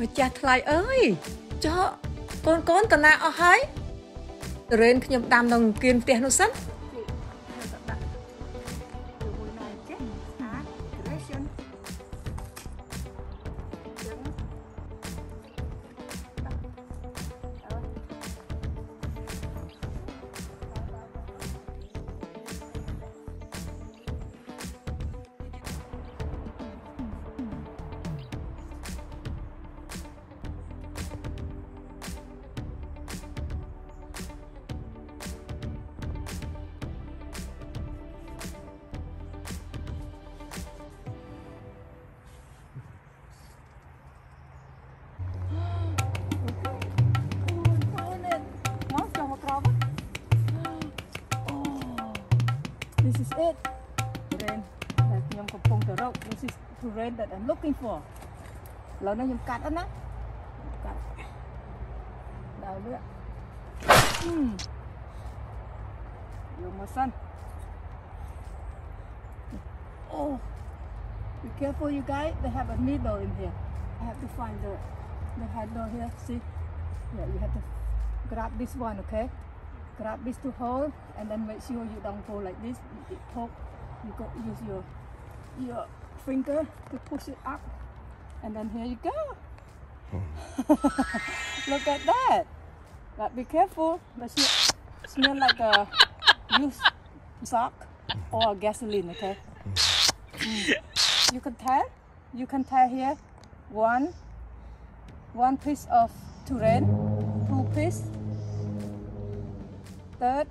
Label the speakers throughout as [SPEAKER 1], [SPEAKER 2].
[SPEAKER 1] ម្ចាស់ថ្លៃអើយចោកូនកូនតាណាអស់ហើយរេនខ្ញុំដាំនៅគៀនផ្ទះនោះសិន
[SPEAKER 2] it. Rain. Nhóm cục phong tờ rộng. This is the rain that I'm looking for. Lâu nay nhóm cắt đó nè. Cắt. Đào nữa. Mm. Dùng my son. Oh, be careful, you guys. They have a needle in here. I have to find the the handle here. See? Yeah, you have to grab this one, okay? Grab this to hold? And then make sure you don't go like this. It poke you go use your your finger to push it up. And then here you go. Look at that. But be careful. But smell, smell like a used sock or gasoline okay? Mm. you can tear you can tear here. One one piece of durian two piece third,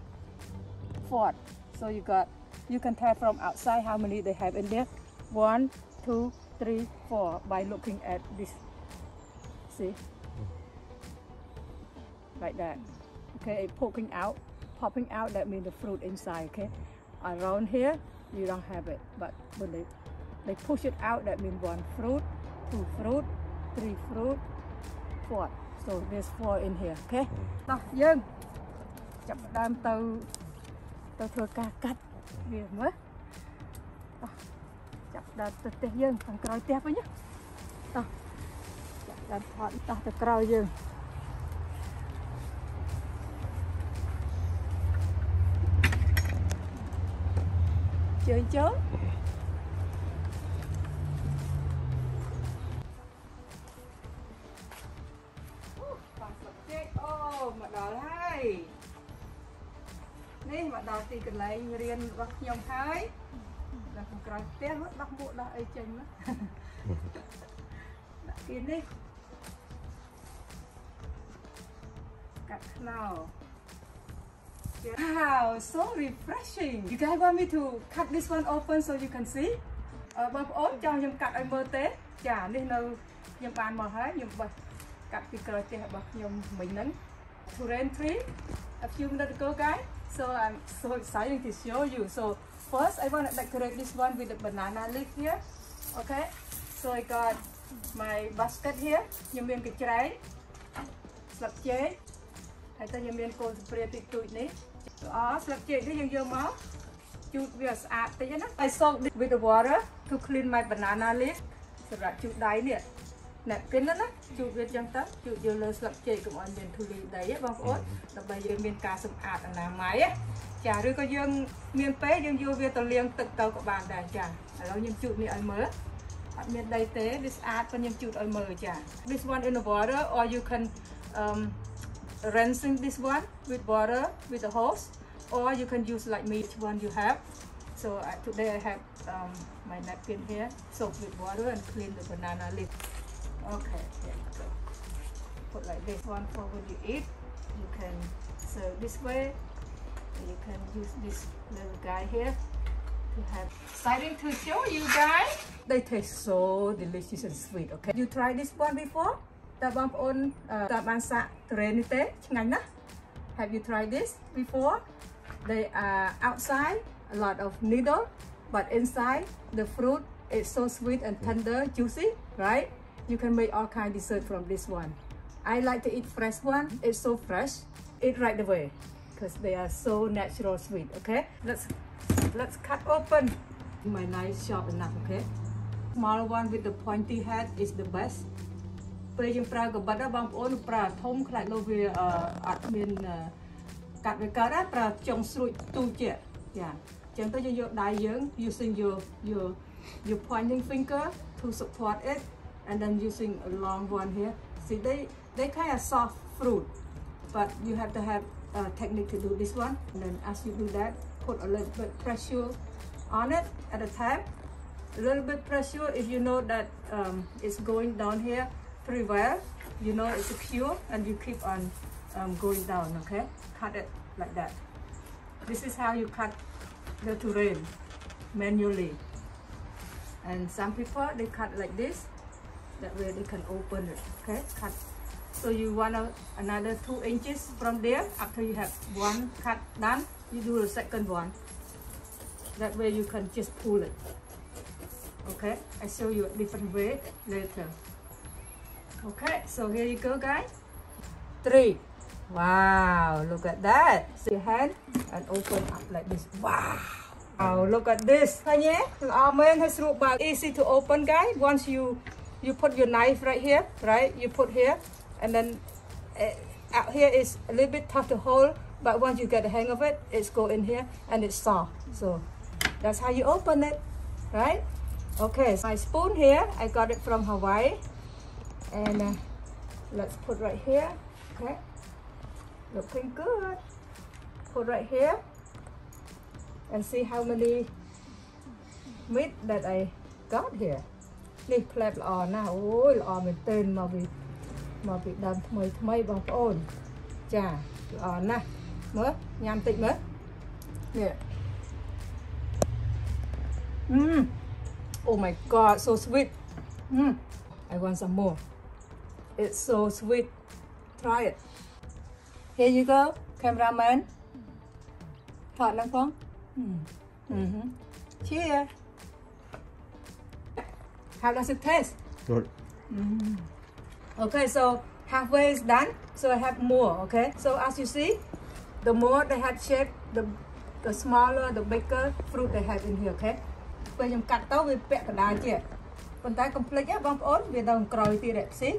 [SPEAKER 2] fourth. So you got, you can tell from outside how many they have in there. One, two, three, four by looking at this. See? Like that. Okay, poking out, popping out, that means the fruit inside, okay? Around here, you don't have it. But when they, they push it out, that means one fruit, two fruit, three fruit, four. So there's four in here, okay? Mm. Now, young. ចាប់ផ្ដើមទៅទៅធ្វើការកាត់វាមើលតោះចាប់ដើមទៅផ្ទះយើងខាងក្រោយផ្ទះវិញណាតោះចាប់ដើមថតតោះទៅក្រោយយើងជើញចូល ងរៀនរបស់ខ្ញុំហើយដល់ខាងក្រោយផ្ទះដោះមួកដោះអីចេញមកដាក់គេនេះកាត់ខ្នោ Wow, so refreshing. You guys want me to cut this one open so you can see? អឺបងប្អូនចង់ខ្ញុំកាត់ឲ្យមើលទេ ចានេះនៅខ្ញុំបានមកហើយខ្ញុំបោះកាត់ពីក្រោយផ្ទះរបស់ខ្ញុំមិញហ្នឹង Terrain tree a few minutes ago guys. So I'm so excited to show you. So first I want to decorate this one with the banana leaf here. Okay. So I got my basket here. ខ្ញុំមានកញ្ច្រែងស្លឹកចេកហើយទៅខ្ញុំមានកូនស្ព្រាតិចតួចនេះអស្លឹកចេកនេះយើងយកមកជូតវាស្អាតតិចណា I soak this with the water to clean my banana leaf សម្រាប់ជូតដៃនេះ napkin ណាជូតវាចឹងទៅជូតយកលើស្លឹកចេកកុំឲ្យមានធូលីដីបងប្អូនដើម្បីយើងមានការសម្អាតអនាម័យចាឬក៏យើងមានពេលយើងយកវាទៅលាងទឹកទៅក៏បានដែរចាឥឡូវខ្ញុំជូតនេះឲ្យមើលអត់មានដីទេវាស្អាតប៉ុន្តែខ្ញុំជូតឲ្យមើលចា This one in the water or you can um rinsing this one with water with the hose or you can use like me which one you have so uh, today I have um, my napkin here soaked with water and clean the banana leaf Okay, here you go. Put like this one for when you eat. You can serve this way. You can use this little guy here to have. Exciting to show you guys. They taste so delicious and sweet. Okay, you try this one before? តើបងប្អូនតើបានសាក terrain នេះទេឆ្ងាញ់ណាស់ Have you tried this before? They are outside a lot of needle, but inside the fruit is so sweet and tender, juicy, right? You can make all kind dessert from this one. I like to eat fresh one. It's so fresh. Eat right away. because they are so natural sweet okay let's let's cut open my knife sharp enough okay small one with the pointy head is the best ពេលយើងប្រើកបិតបងប្អូនប្រើធំខ្លាចនោះវាអត់មានកាត់វាកើតណាប្រើចុងស្រួចទូចទៀតចាអញ្ចឹងទៅយើងយកដៃយើង using your your your pointing finger to support it and then using a long one here. See they they kind of soft fruit but you have to have a technique to do this one. And then as you do that put a little bit pressure on it at a time. A little bit pressure if you know that um, it's going down here pretty well you know it's a pure and you keep on um, going down okay? Cut it like that. This is how you cut the durian manually. And some people they cut like this that way they can open it okay? Cut. So you want a, another two inches from there after you have one cut done you do the second one. That way you can just pull it okay? I show you a different way later okay? So here you go guys. Three. Wow look at that. So your hand and open up like this. Wow. Wow look at this. Easy to open guys. Once you you put your knife right here right? You put here and then uh, out here is a little bit tough to hold but once you get the hang of it it's go in here and it's soft so that's how you open it right? Okay so my spoon here i got it from hawaii and uh, let's put right here okay? Looking good. Put right here and see how many meat that I got here នេះផ្លែល្អណាស់អូយល្អមែនទែនមកពីមកពីដើមថ្មីថ្មីបងប្អូនចាល្អណាស់មើលញ៉ាំតិចមើលនេះ Mm. Oh my god, so sweet. Mm. I want some more. It's so sweet. Try it. Here you go, cameraman. ថតឡើងផង Mm. Mm-hmm. Cheers. How does it taste?
[SPEAKER 3] Good.
[SPEAKER 2] Mm. Okay, so halfway is done. So I have more, okay? So as you see, the more they had shape, the the smaller, the bigger fruit they have in here, okay? ពេលខ្ញុំកាត់ទៅវាពាក់កណ្ដាលទៀតប៉ុន្តែកុំភ្លេចណាបងប្អូនវានៅក្រោយទៀតស៊ី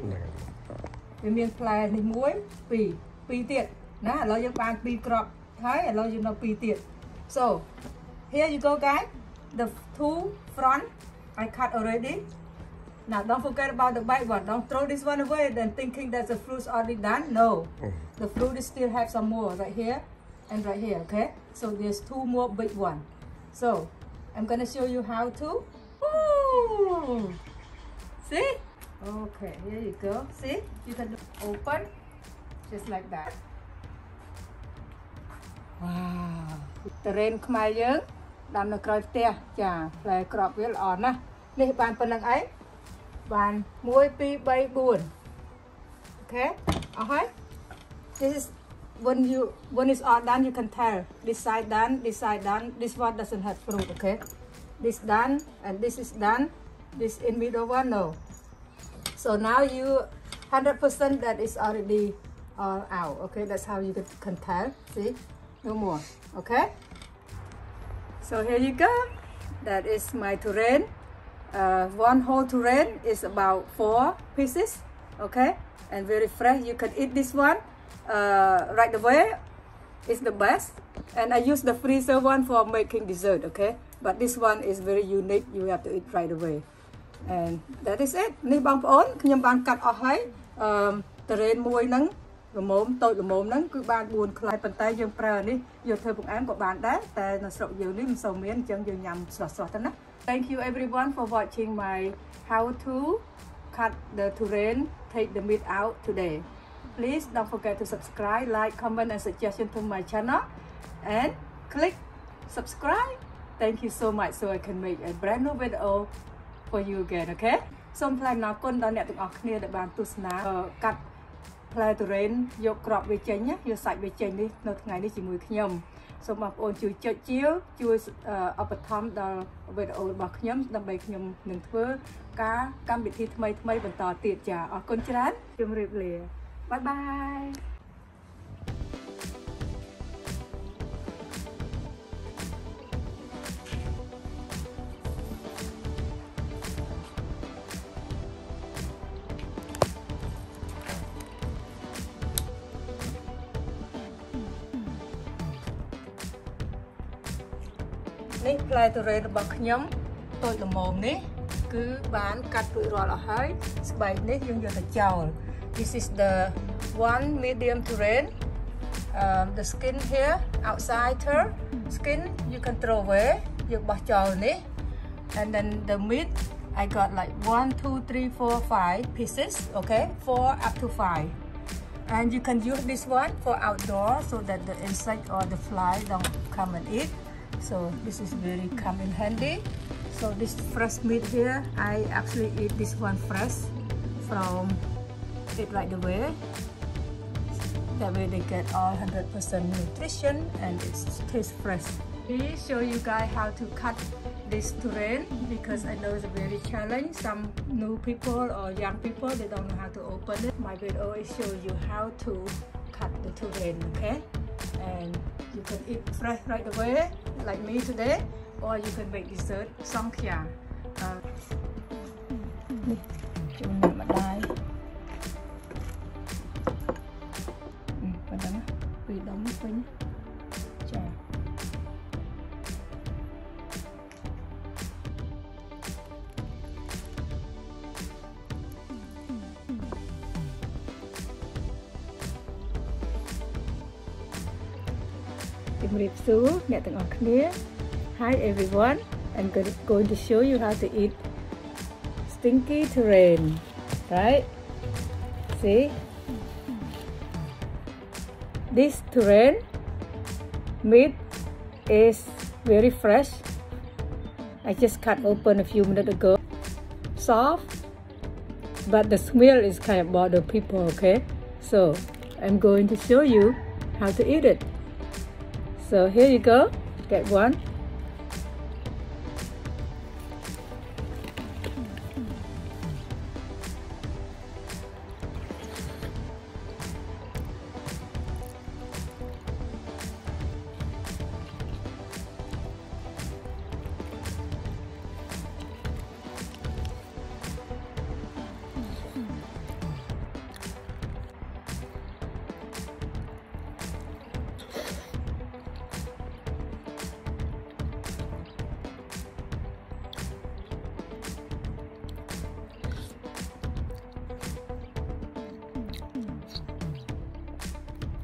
[SPEAKER 2] វាមានផ្លែនេះមួយពីរពីរទៀតណាឥឡូវយើងបានពីរគ្រាប់ហើយឥឡូវយើងនៅពីរទៀត so here you go guys the two front I cut already. Now don't forget about the white one. Don't throw this one away then thinking that the fruit's already done. No, oh. the fruit still have some more right here and right here, okay? So there's two more big one. So I'm gonna show you how to, Ooh. see? Okay, here you go, see? You can open just like that. Wow. The rain khmer ដាំនៅក្រោយផ្ទះចាផ្លែក្របវាល្អណាស់នេះបានប៉ុណ្្នឹងអីបាន1 2 3 4អូខេអស់ហើយ this is when you when it's all done you can tell this side done this side done this one doesn't have fruit okay this done and this is done this in middle one no so now you 100% that is already all out okay that's how you can tell see no more okay So here you go. That is my durian. Uh, one whole durian is about four pieces. Okay, and very fresh. You can eat this one uh, right away. It's the best. And I use the freezer one for making dessert. Okay, but this one is very unique. You have to eat right away. and that is it នេះបងប្អូនខ្ញុំបានកាត់អស់ហើយអឺតរ៉េនមួយហ្នឹង ល្មមតូចល្មមហ្នឹងគឺបាន4ខ្លាយប៉ុន្តែយើងប្រើនេះយកធ្វើបង្អែមក៏បានដែរតែនៅស្រុកយើងនេះមិនសូវមានអញ្ចឹងយើងញ៉ាំស្រស់ៗទៅណា Thank you everyone for watching my how to cut the terrain take the meat out today please don't forget to subscribe like comment and suggestion to my channel and click subscribe thank you so much so I can make a brand new video for you again okay សូមថ្លែងអំណរគុណដល់អ្នកទាំងអស់គ្នាដែលបានទស្សនាកាត់ ផ្លែទុរេនយកក្របវាចេញយកសាច់វាចេញនេះនៅថ្ងៃនេះជាមួយខ្ញុំសូមបងប្អូនជួយចុចជាវជួយឧបត្ថម្ភដល់វីដេអូរបស់ខ្ញុំដើម្បីខ្ញុំនឹងធ្វើការកម្មវិធីថ្មីថ្មីបន្តទៀតចាអរគុណច្រើនជម្រាបលាបាយបាយ
[SPEAKER 1] នេះផ្លែទុរេនរបស់ខ្ញុំតូចល្មមនេះគឺបានកាត់រួចរាល់អស់ហើយស្បែកនេះយើងយកទៅចោល This is the one medium durian um the skin here outside her skin you can throw away យើងបោះចោលនេះ and then the meat I got like one, two, three, four, five pieces okay? 4 up to 5 and you can use this one for outdoor so that the insect or the fly don't come and eat so this is very come in handy so this fresh meat here I actually eat this one fresh from it right away that way they get all 100% nutrition and it tastes fresh me show you guys how to cut this durian because I know it's a very challenge. Some new people or young people they don't know how to open it. My video always show you how to cut the durian, okay? And you can eat fresh right away, like me today, or you can make dessert songkya. Uh, Hi everyone. I'm going to show you how to eat stinky durian right? See? This durian meat is very fresh. I just cut open a few minutes ago. Soft but the smell is kind of bother people okay? So I'm going to show you how to eat it so here you go, get one.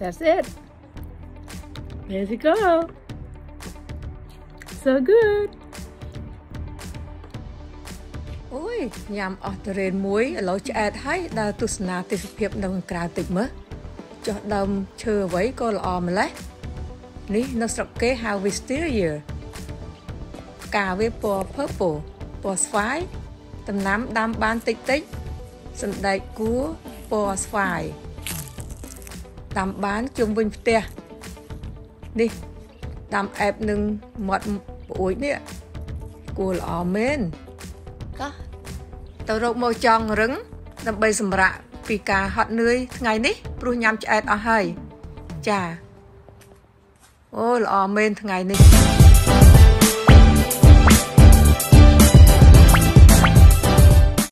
[SPEAKER 1] That's it. There you go. So good. អូយញ៉ាំអស់តរេនមួយឥឡូវឆ្អែតហើយដើរទស្សនាទេសភាពនៅខាងក្រៅតិចមើលចុះដើមឈើអ្វីក៏ល្អម្ល៉េះនេះនៅស្រុកគេហៅ wisteria ផ្កាវាពណ៌ purple ពណ៌ស្វាយដំណាំដាំបានតិចតិចសណ្ដែកគួរពណ៌ស្វាយ ដាំបានជុំវិញផ្ទះនេះដាំអែបនឹងមាត់ប្អួយនេះគួរល្អមែនកោះទៅរកមកចង់រឹង ដើម្បីសម្រាកពីការហត់នឿយថ្ងៃនេះព្រោះញ៉ាំឆ្អែតអស់ហើយចាអូល្អមែនថ្ងៃនេះ